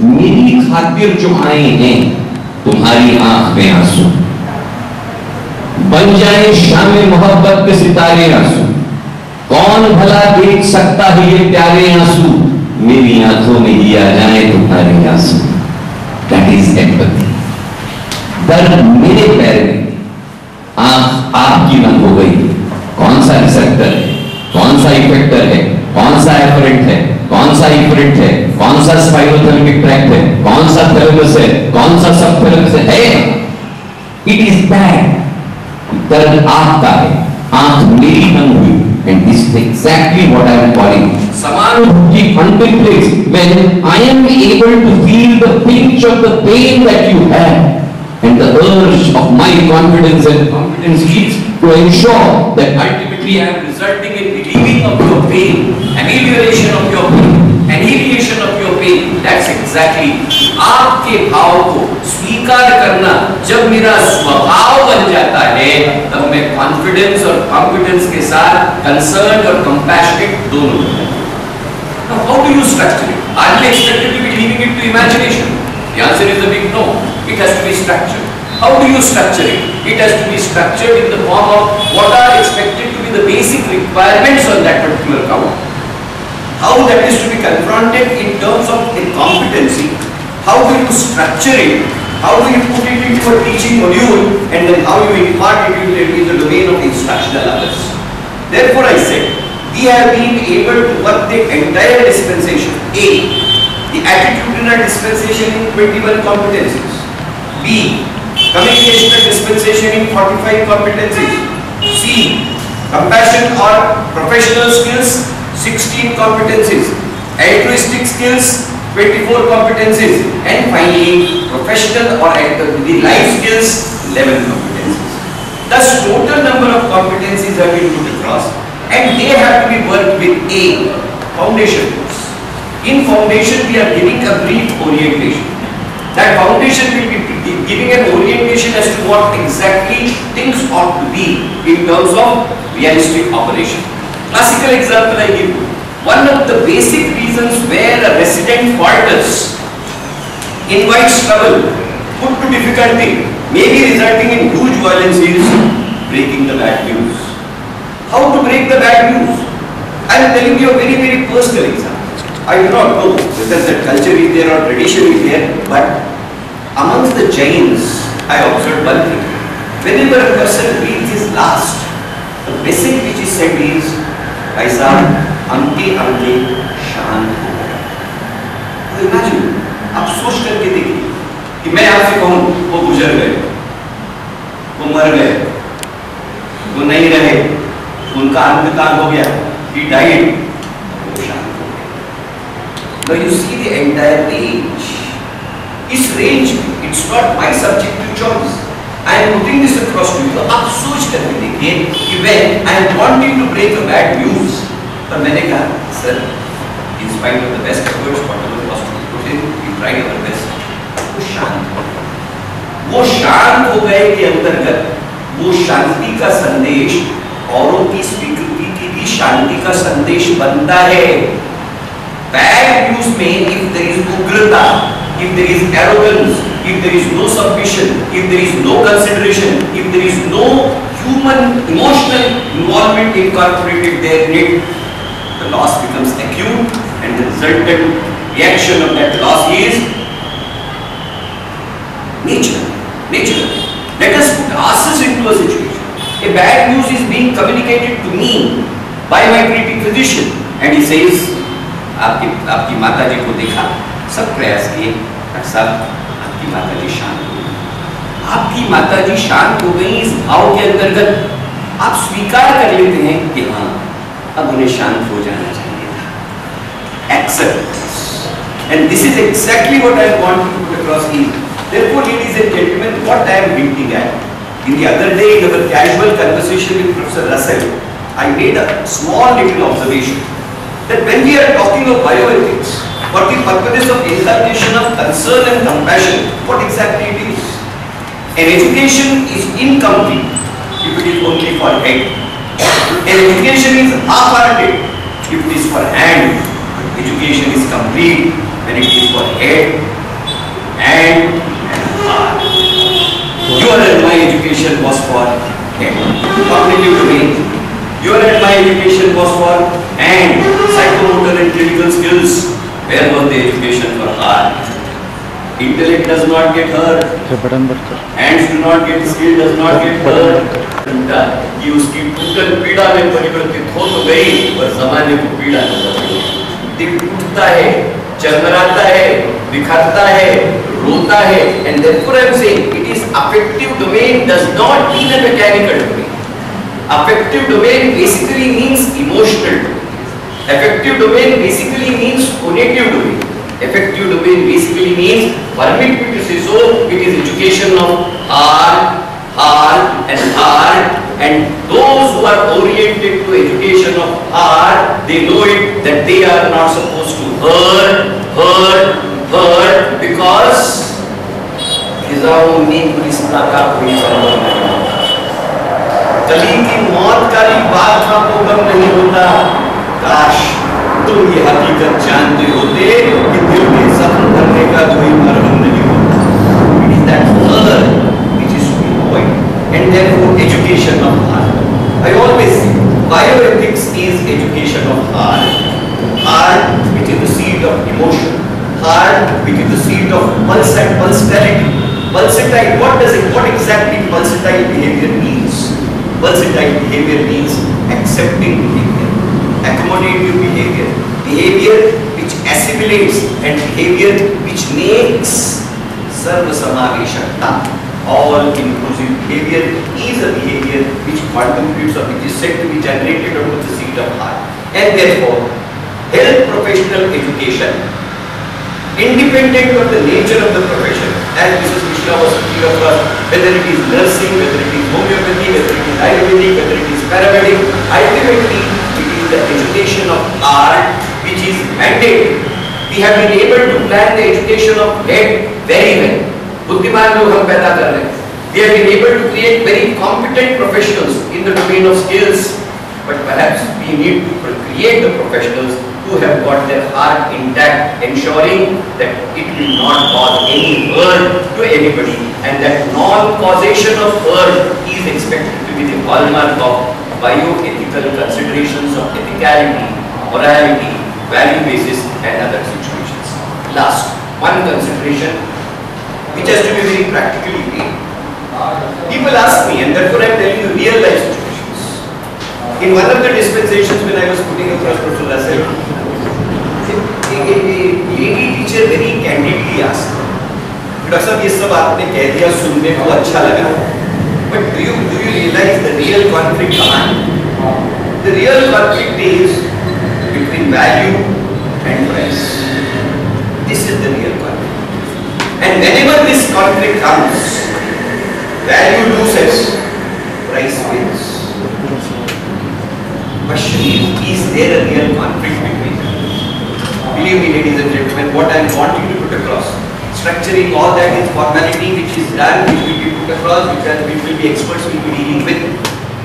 मेरी खातिर जो आए हैं, तुम्हारी आँख में आँसू। बन जाए शाम मोहब्बत के सितारे आँसू। कौन भला देख सकता है ये प्यारे आँसू? मेरी आँखों में ही आ जाए तुम्हारे आँसू। दैट इज़ एम्पथी दर्द मेरे पैर में। आँख आपकी रंग हो गई। कौन सा रिसेप्टर है? कौन सा इफेक्टर है? कौन सा एफरेंट है? कौन सा इफरेंट है कौन सा स्पाइरोथैलेमिक ट्रैक्ट है कौन सा थैलेमस है कौन सा सब थैलेमस है इट इज़ बैड दर्द आपका है आँख मेरी रंग हुई this is exactly what I am calling Samanubhuti until place when I am able to feel the pinch of the pain that you have and the urge of my confidence and confidence is to ensure that ultimately I am resulting in relieving of your pain, amelioration of your pain, pain. That's exactly आपके भाव को स्वीकार करना जब मेरा स्वभाव बन जाता है तब मैं कॉन्फिडेंस और कॉम्पिटेंस के साथ कंसर्न और कंपैशनेट दोनों हो हूँ. Now, how do you structure it? Are you expected to be leaving it to imagination? The answer is a big no. It has to be structured. How do you structure it? It has to be structured in the form of what are expected to be the basic requirements on that particular count. How that is to be confronted in terms of a competency. How do you structure it? How do you put it into a teaching module and then how you impart it into the domain of instructional others. Therefore, I said, we have been able to work the entire dispensation. A. The attitudinal dispensation in 21 competencies. B. Communicational dispensation in 45 competencies. C. Compassion or professional skills, 16 competencies. Altruistic skills, 24 competencies. And finally, professional or the life skills, 11 competencies. Thus, total number of competencies have been put across and they have to be worked with A, foundation course. In foundation, we are giving a brief orientation. That foundation will be giving an orientation as to what exactly things ought to be in terms of realistic operation. Classical example I give you. One of the basic reasons where a resident falters, invites trouble, put to difficulty, may be resulting in huge violence is breaking the bad news. How to break the bad news? I am telling you a very, very personal example. I do not know whether that culture is there or tradition is there, but amongst the Jains, I observed one thing. Whenever a person reads his last, the message which is said is, भाई साहब अंके अंके शांत हो गया। तो imagine आप सोच करके देखिए कि मैं आपसे कहूँ, वो गुजर गए, वो मर गए, वो नहीं रहे, उनका अंतकाल हो गया died, वो शांत हो गया now you see the entire range. इस range में it's not my subjective choice. I am putting this across to you आप सोच करके देखिए कि when I am wanting to break a bad news पर मैंने कहा sir in spite of the best efforts whatever was to put in we tried our best वो शांत हो वो शांत हो गए के अंतर्गत वो शांति का संदेश औरों की स्वीकृति की भी शांति का संदेश बनता है बैड न्यूज़ में इफ़ देयर इज़ उग्रता if there is arrogance if there is no submission if there is no consideration if there is no human emotional involvement incorporated therein the loss becomes acute and the resultant reaction of that loss is nature nature let us put ourselves into a situation a bad news is being communicated to me by my treating physician and he says आपकी आपकी माता जी को देखा सब प्रयास किए doctor साहब आपकी माता जी शांत हो गई आपकी माता जी शांत हो गई इस भाव के अंतर्गत आप स्वीकार कर लेते हैं कि हाँ अब उन्हें शांत हो जाना चाहिए था except and this is exactly what I want to put across in therefore ladies and gentlemen what i am hinting at in the other day in our casual conversation with professor russell i made a small little observation that when we are talking of bioethics, for the purpose of inculcation of concern and compassion, what exactly it is? An education is incomplete if it is only for head. An education is half-hearted if it is for hand. Education is complete when it is for head and heart. Your and my education was for head. Cognitive domain. Your and my education was for and psychomotor and critical skills. Where was the education for her? Intellect does not get hurt. Hands do not get skill does not get hurt. ये उसकी टूटल पीड़ा में परिवर्तित हो तो गई पर सामान्य को पीड़ा नहीं दिल टूटता है चरमराता है दिखाता है रोता है and therefore I am saying it is affective domain does not mean a mechanical domain affective domain basically means emotional domain Affective domain basically means cognitive domain. Effective domain basically means, permit me to say so, it is education of heart, heart and heart and those who are oriented to education of heart, they know it that they are not supposed to hurt, hurt, hurt because खिजाओं नींद रिश्ता का कोई संबंध नहीं कली की मौत का भी बात का को गम नहीं होता काश तुम तो ये हकीकत जानते होते कि दिल के जख्म करने का कोई मरहम नहीं होता। It is that murder which is to point and and therefore education of heart I always say bioethics is education of heart heart which is the seed of emotion heart which is the seed of pulse and pulsatility pulsatile, what does it, what exactly pulsatile behavior means? Pulsatile behavior means accepting behavior. Accommodative behavior behavior which assimilates and behavior which makes sarva all inclusive behavior is a behavior which contributes or which is said to be generated out of the seat of heart and therefore health professional education independent of the nature of the profession as Mrs. Mishra was speaking of whether it is nursing, whether it is homeopathy, whether it is Ayurvedic, whether it is paramedic, ultimately the education of art which is mandated. We have been able to plan the education of head very well. बुद्धिमान लोग हम पैदा कर रहे हैं We have been able to create very competent professionals in the domain of skills. But perhaps we need to create the professionals who have got their heart intact, ensuring that it will not cause any hurt to anybody and that non-causation of hurt is expected to be the hallmark of bioethical considerations of ethicality, morality, value basis and other situations. Last, one consideration which has to be very practically made. People ask me and therefore I am telling you real life situations. In one of the dispensations when I was putting across Professor Russell, a, a, a lady teacher very candidly asked, doctor साहब ये सब आपने कह दिया सुनने को अच्छा लगा do you, do you realize the real conflict command? The real conflict is between value and price. This is the real conflict. And whenever this conflict comes, value loses, price wins. Question is, is there a real conflict between? Believe me ladies and gentlemen, what I want you to put across structuring all that is formality which is done which will be put across which, are, which will be experts will be dealing with.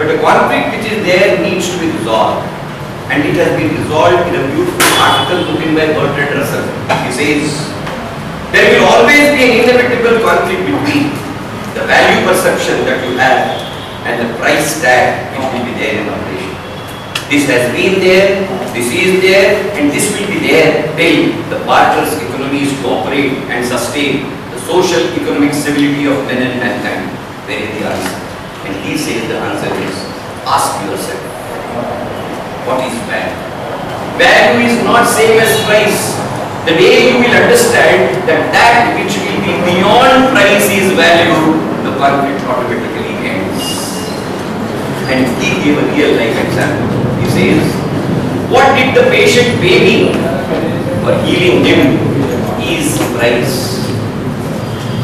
But a conflict which is there needs to be resolved. And it has been resolved in a beautiful article written by Bertrand Russell. He says there will always be an inevitable conflict between the value perception that you have and the price tag which will be there in operation. This has been there, this is there, and this will be there till the barter's economies cooperate and sustain the social economic civility of men and mankind. There is the answer. And he says the answer is, ask yourself, what is value? Value is not same as price. The day you will understand that that which will be beyond price is value, the conflict automatically ends. And he gave a real life example. He says, what did the patient pay me for healing him is price.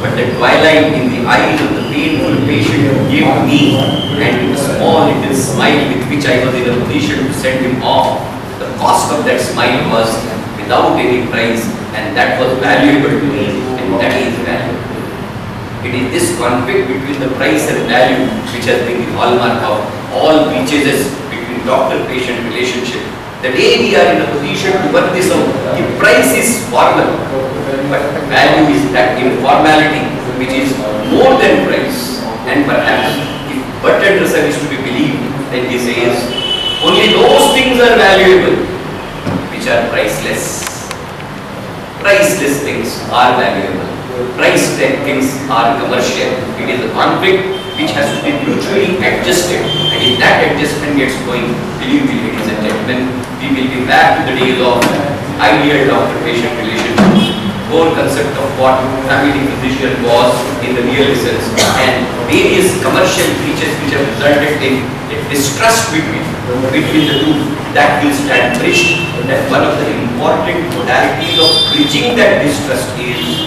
But the twilight in the eyes of the painful patient gave me and the small little smile with which I was in a position to send him off, the cost of that smile was without any price and that was valuable to me and that is value. It is this conflict between the price and value which has been the hallmark of all breaches between doctor-patient relationship The day we are in a position to work this out, the price is formal, but value is that informality which is more than price. And perhaps if Bertrand Russell is to be believed, then he says only those things are valuable which are priceless. Priceless things are valuable. Price things are commercial. It is a conflict which has to be mutually adjusted. And if that adjustment gets going, believe me, ladies and gentlemen, we will be back to the days of ideal doctor-patient relationship, core concept of what family physician was in the real essence, and various commercial features which have resulted in a distrust between, between the two that will stand bridged. That one of the important modalities of bridging that distrust is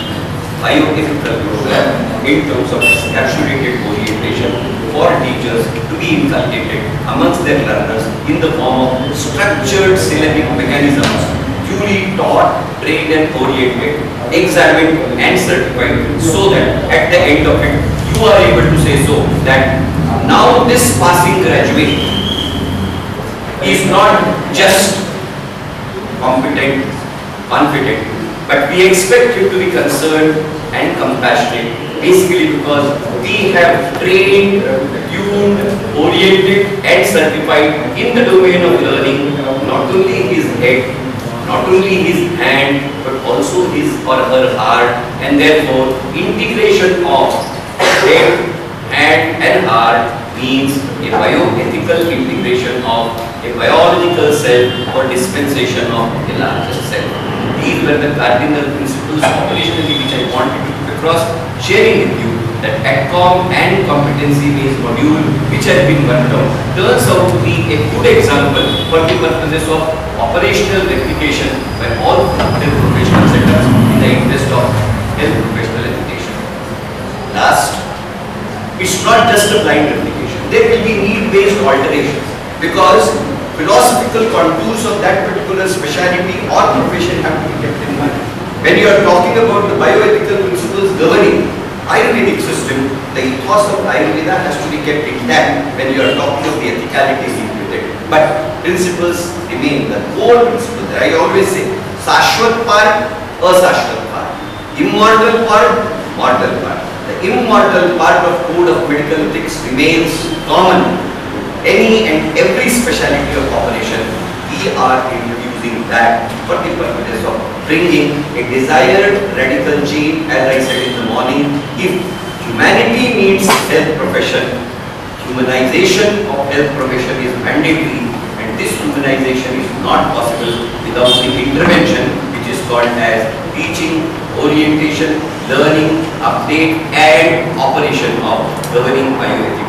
bioethical program in terms of saturated orientation for teachers to be inculcated amongst their learners in the form of structured syllabic mechanisms duly taught, trained and oriented, examined and certified so that at the end of it you are able to say so that now this passing graduate is not just competent, confident, but we expect you to be concerned and compassionate basically because we have trained, tuned, oriented and certified in the domain of learning not only his head, not only his hand but also his or her heart and therefore integration of head, hand and heart means a bioethical integration of a biological cell or dispensation of a larger cell. These were the cardinal principles operationally which I wanted to put across, sharing with you that AETCOM and competency-based module which has been worked out turns out to be a good example for the purposes of operational replication by all health professional setups in the interest of health professional education. Last, it's not just a blind replication. There will be need-based alterations because philosophical contours of that particular specialty or profession have to be kept in mind. When you are talking about the bioethical principles governing Ayurvedic system, the ethos of Ayurveda has to be kept intact when you are talking of the ethicalities included. But principles remain, the core principles. I always say, Sashwat part, Asashwat part. Immortal part, mortal part. The immortal part of code of medical ethics remains common any and every specialty of operation, we are introducing that for the purpose of bringing a desired radical change, as I said in the morning, if humanity needs health profession, humanization of health profession is mandatory and this humanization is not possible without the intervention which is called as teaching, orientation, learning, update and operation of governing bioethics